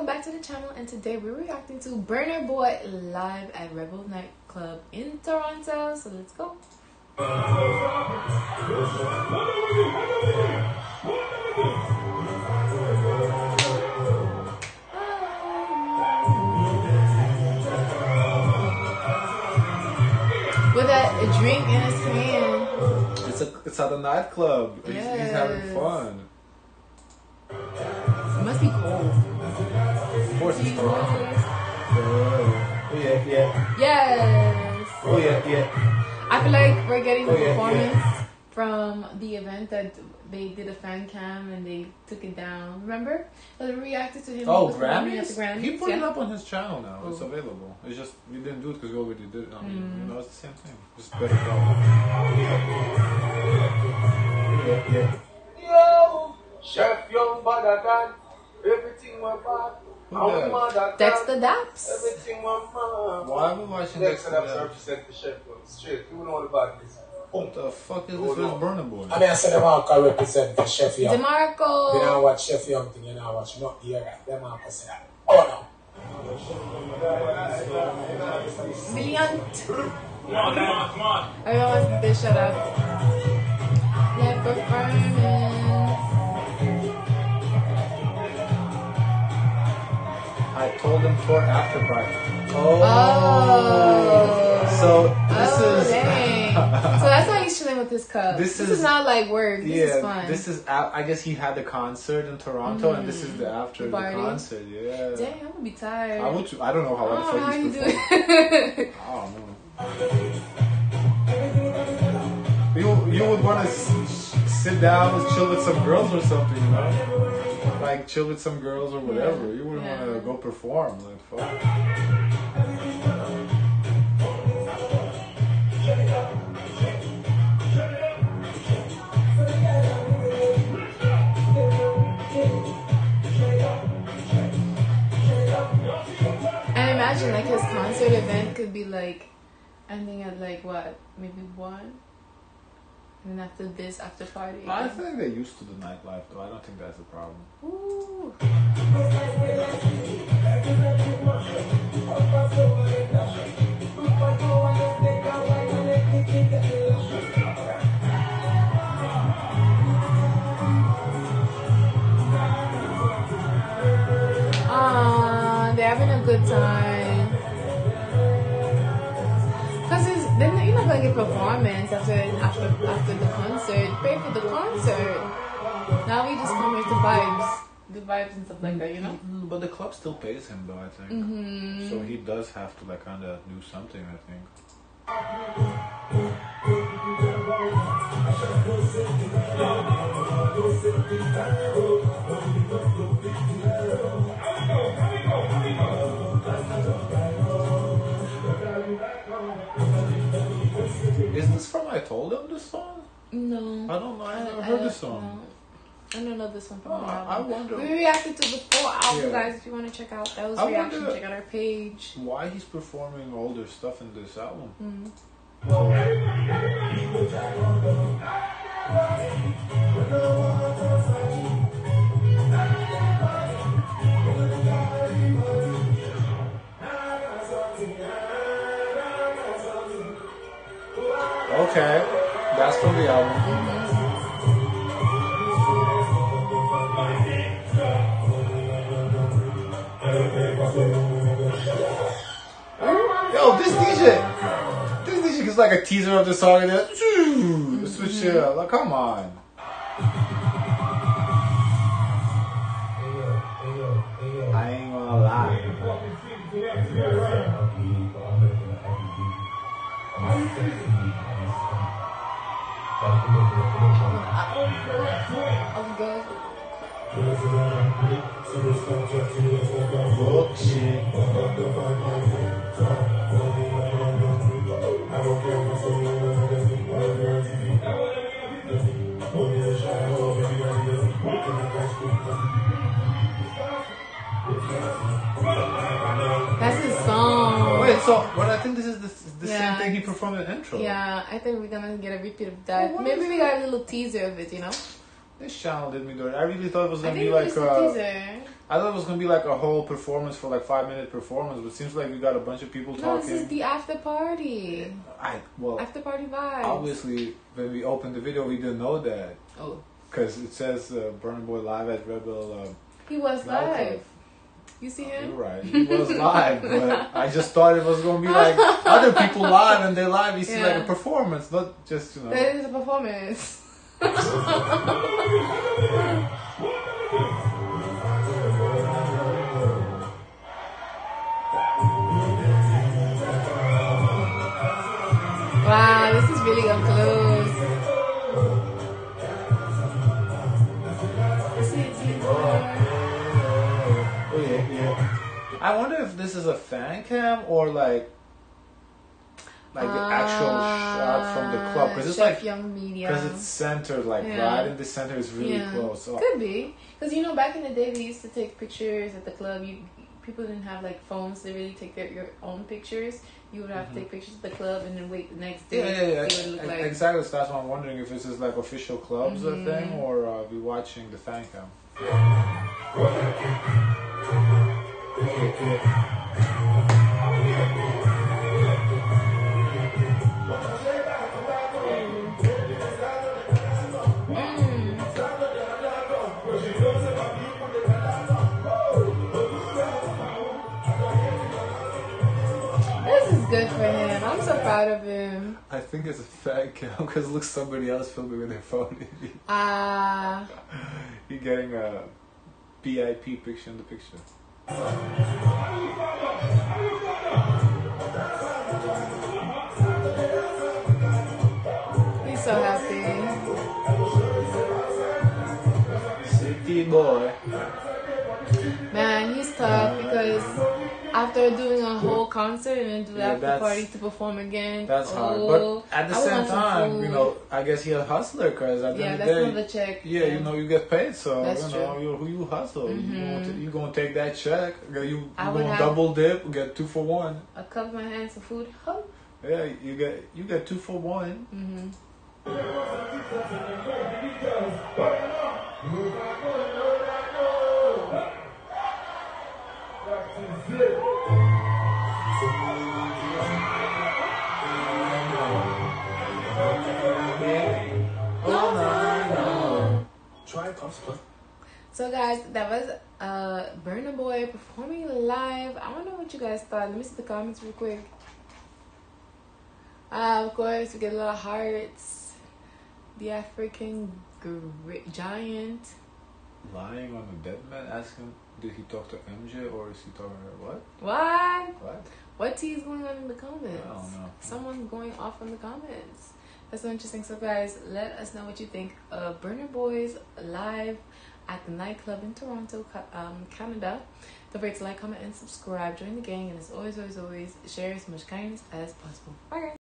welcome back to the channel and today we're reacting to Burna Boy live at Rebel Nightclub in Toronto. So let's go. With a, a drink in his hand. It's a it's at a nightclub. He's, he's having fun. Of course it's Toronto. Oh yeah, yeah. Yes. Oh yeah, yeah. I feel like we're getting the Oh, yeah, performance from the event that they did a fan cam and they took it down. Remember? So we reacted to him. Oh, he was performing Grammys? the Grammys. He put yeah. it up on his channel now. It's Oh. available. It's just we didn't do it because we already did it. I mean, Mm. you know, it's the same thing. Just better quality. Yeah, yeah. Yo, Chef Young Badagan, everything went bad. Who Our that? mother That's gone, the Daps. Everything went bad. Why are we watching Next Dexter and Daps? I'm represent the chef Young. Straight, you know the badness. What the fuck is Oh, this no. Burna Boy? I mean, I said them all can represent the Chef Young. DeMarco. You DeMarco. know what Chef Young thing, you know what you not hear that. Them all can say that. Oh no. Brilliant. Everyone wants to shut up. Yeah, performance. I told him for after party. Oh. oh. So this oh, is so that's why he's chilling with his cup. This This, is- is, not like work. This yeah. is fun. This is I guess he had the concert in Toronto, and this is the mm. after the Party. concert. Yeah. Dang, I'm gonna be tired. I would. I don't know how I the don't know how you do it. I don't know. You you would want to sit down and chill with some girls or something, you know? Like chill with some girls or whatever. You wouldn't Yeah. want to go perform. Like fuck. and imagine like his concert event could be like ending at like what, maybe one, and then after this, after party. I think they're used to the nightlife, though. I don't think that's a problem. Ooh. They're having a good time. Cause it's, then you're not gonna get performance after after after the concert. Pay for the concert. Now we just come here to vibes, the vibes and stuff like that, you know. Mm, But the club still pays him, though. I think. Mm-hmm. So he does have to like kind of do something. I think. Is this from I Told Him this song? No. I don't know. I never I heard this song. know. I don't know this one from Oh, the I album. wonder- We reacted to the full album, Yeah. guys. If you want to check out those I reactions, check out our page. Why he's performing older stuff in this album? Mm. Okay, like a teaser of the song and then switch it up. Like, come on. I ain't gonna lie. I'm good. Wait, so, but I think this is the, the Yeah. same thing he performed in the intro. Yeah, I think we're gonna get a repeat of that. What Maybe we got a little teaser of it, you know? This channel did me dirty. I really thought it was I gonna think be like was a uh, teaser. I thought it was gonna be like a whole performance for like five minute performance, but it seems like we got a bunch of people No, talking. this is the after party. I well, After party vibes. obviously when we opened the video, we didn't know that Oh, because it says uh, Burna Boy live at Rebel. Um, he was Nightclub. live. You see oh, him? You're right, he was live, but I just thought it was gonna be like other people live, and they live. You see like a performance, not just you know. That is a performance. I wonder if this is a fan cam or like like the actual shot from the club because it's like Young Media. because it's centered like Yeah. right in the center is really Yeah. close. So Could be because you know back in the day they used to take pictures at the club. You people didn't have like phones to really take their your own pictures. You would have to take pictures at the club and then wait the next day. Mm-hmm. yeah, yeah, yeah. See what it looked like. Exactly. So that's why I'm wondering if this is like official clubs or Mhm. thing or uh, we watching the fan cam. I think it's a fan cam because look somebody else filming with their phone. Ah, He getting a BIP picture in the picture. He's so happy. City boy. After doing a whole concert and then do Yeah, after party to perform again. That's hard. oh, But at the I same time, you know, I guess he a hustler because at the Yeah, end of that's the day, another check. Yeah, you know, you get paid, so That's you know, true. you who you hustle. You Mhm. gonna, you gonna take that check. You you I gonna double dip, get two for one. A cup of my hands of food. Oh. Yeah, you get you get two for one. hmm So guys, that was uh Burna Boy performing live. I don't know what you guys thought. Let me see the comments real quick. Uh, of course, we get a lot of hearts. The African gri- giant. Lying on a dead man, asking, did he talk to MJ or is he talking to what? What? What? What tea is going on in the comments? I don't know. Someone's going off in the comments. That's so interesting. So, guys, let us know what you think of Burna Boys live at the nightclub in Toronto, um, Canada. Don't forget to like, comment, and subscribe. Join the gang, and as always, always, always, share as much kindness as possible. Bye.